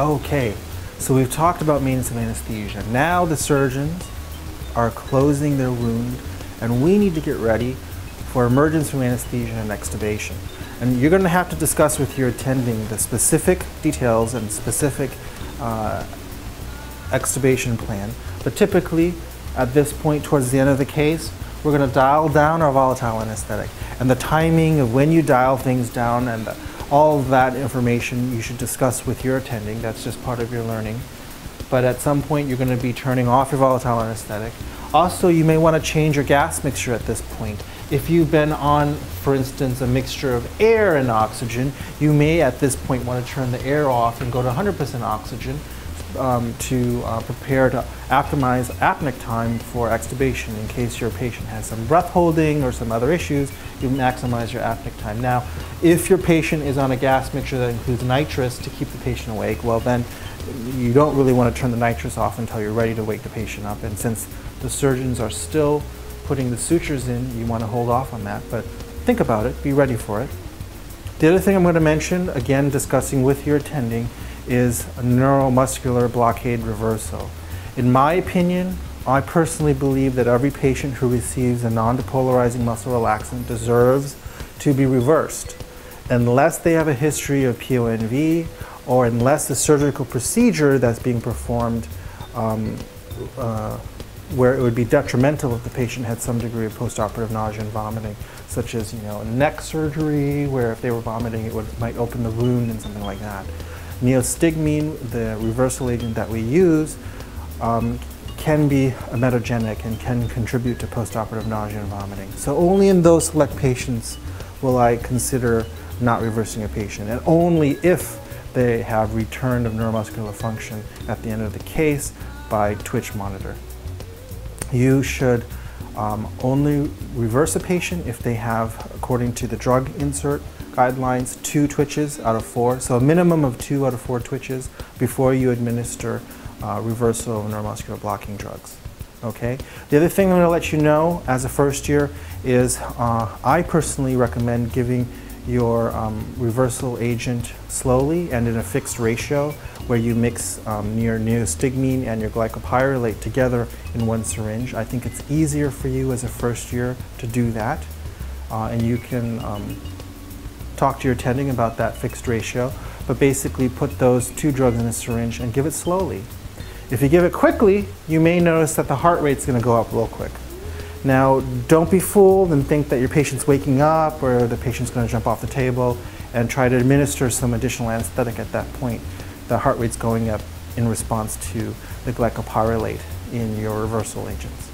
Okay, so we've talked about maintenance of anesthesia. Now the surgeons are closing their wound and we need to get ready for emergence from anesthesia and extubation. And you're going to have to discuss with your attending the specific details and specific uh, extubation plan. But typically, at this point towards the end of the case, we're going to dial down our volatile anesthetic. And the timing of when you dial things down and the, all that information you should discuss with your attending. That's just part of your learning. But at some point, you're going to be turning off your volatile anesthetic. Also, you may want to change your gas mixture at this point. If you've been on, for instance, a mixture of air and oxygen, you may at this point want to turn the air off and go to 100% oxygen um, to uh, prepare to optimize apneic time for extubation in case your patient has some breath holding or some other issues, you maximize your apneic time. Now, if your patient is on a gas mixture that includes nitrous to keep the patient awake, well then you don't really want to turn the nitrous off until you're ready to wake the patient up. And since the surgeons are still putting the sutures in, you want to hold off on that. But think about it, be ready for it. The other thing I'm going to mention, again discussing with your attending, is a neuromuscular blockade reversal. In my opinion, I personally believe that every patient who receives a non-depolarizing muscle relaxant deserves to be reversed unless they have a history of PONV or unless the surgical procedure that's being performed um, uh, where it would be detrimental if the patient had some degree of postoperative nausea and vomiting, such as you know neck surgery, where if they were vomiting, it would, might open the wound and something like that. Neostigmine, the reversal agent that we use, um, can be emetogenic and can contribute to postoperative nausea and vomiting. So only in those select patients will I consider not reversing a patient, and only if they have return of neuromuscular function at the end of the case by twitch monitor. You should um, only reverse a patient if they have, according to the drug insert, guidelines, two twitches out of four, so a minimum of two out of four twitches before you administer uh, reversal of neuromuscular blocking drugs. Okay. The other thing I'm going to let you know as a first year is uh, I personally recommend giving your um, reversal agent slowly and in a fixed ratio where you mix um, your neostigmine and your glycopyrrolate together in one syringe. I think it's easier for you as a first year to do that uh, and you can um, talk to your attending about that fixed ratio, but basically put those two drugs in a syringe and give it slowly. If you give it quickly, you may notice that the heart rate's going to go up real quick. Now, don't be fooled and think that your patient's waking up or the patient's going to jump off the table and try to administer some additional anesthetic at that point. The heart rate's going up in response to the glycopyrrolate in your reversal agents.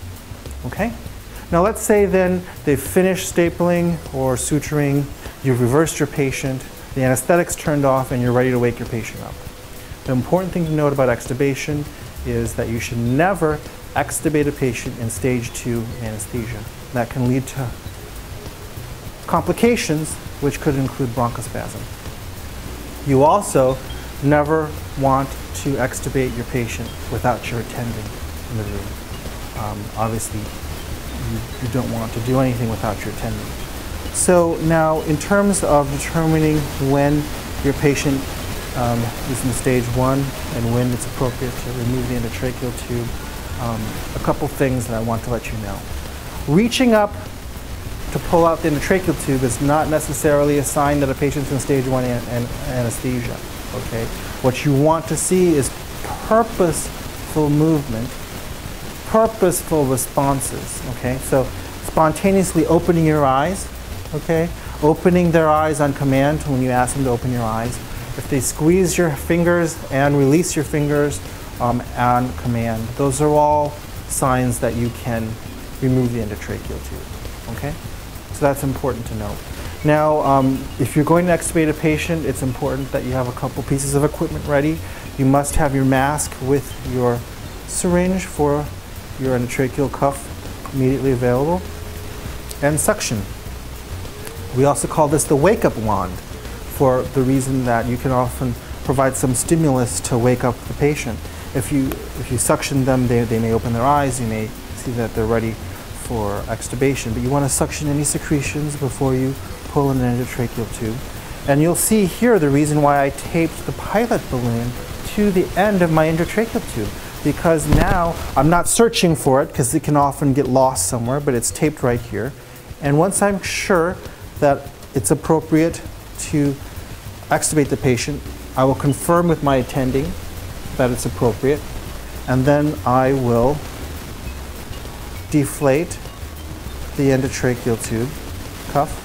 Okay? Now let's say then they've finished stapling or suturing, you've reversed your patient, the anesthetic's turned off, and you're ready to wake your patient up. The important thing to note about extubation is that you should never extubate a patient in stage two anesthesia. That can lead to complications which could include bronchospasm. You also never want to extubate your patient without your attending in the room. Um, obviously, you, you don't want to do anything without your attending. So now, in terms of determining when your patient um, is in stage one and when it's appropriate to remove the endotracheal tube, um, a couple things that I want to let you know. Reaching up to pull out the endotracheal tube is not necessarily a sign that a patient's in stage one an an anesthesia. Okay, what you want to see is purposeful movement, purposeful responses. Okay, so spontaneously opening your eyes. Okay, opening their eyes on command when you ask them to open your eyes. If they squeeze your fingers and release your fingers um, on command, those are all signs that you can remove the endotracheal tube. Okay, so that's important to note. Now, um, if you're going to extubate a patient, it's important that you have a couple pieces of equipment ready. You must have your mask with your syringe for your endotracheal cuff immediately available, and suction. We also call this the wake-up wand for the reason that you can often provide some stimulus to wake up the patient. If you, if you suction them, they, they may open their eyes, you may see that they're ready for extubation, but you want to suction any secretions before you pull in an endotracheal tube. And you'll see here the reason why I taped the pilot balloon to the end of my endotracheal tube because now I'm not searching for it because it can often get lost somewhere, but it's taped right here. And once I'm sure that it's appropriate to extubate the patient, I will confirm with my attending that it's appropriate, and then I will deflate the endotracheal tube cuff.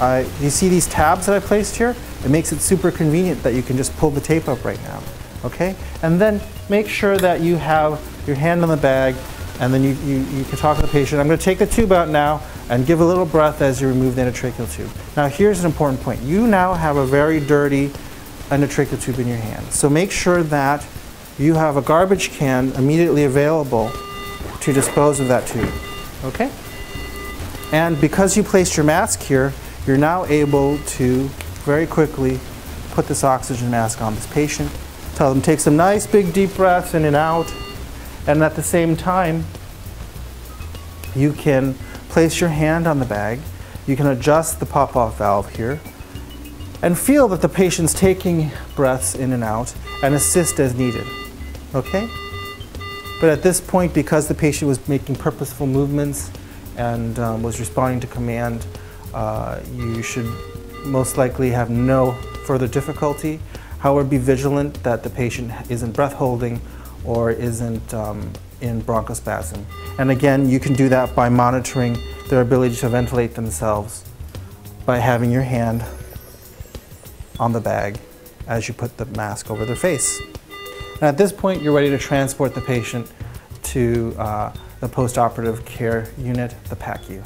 I, you see these tabs that I placed here? It makes it super convenient that you can just pull the tape up right now. Okay? And then make sure that you have your hand on the bag and then you, you, you can talk to the patient. I'm going to take the tube out now and give a little breath as you remove the endotracheal tube. Now here's an important point. You now have a very dirty endotracheal tube in your hand. So make sure that you have a garbage can immediately available to dispose of that tube. Okay? And because you placed your mask here, you're now able to very quickly put this oxygen mask on this patient. Tell them take some nice big deep breaths in and out. And at the same time, you can place your hand on the bag. You can adjust the pop-off valve here and feel that the patient's taking breaths in and out and assist as needed. Okay? But at this point, because the patient was making purposeful movements and um, was responding to command, uh, you should most likely have no further difficulty. However, be vigilant that the patient isn't breath holding or isn't um, in bronchospasm. And again, you can do that by monitoring their ability to ventilate themselves by having your hand on the bag as you put the mask over their face. And at this point, you're ready to transport the patient to uh, the postoperative care unit, the PACU.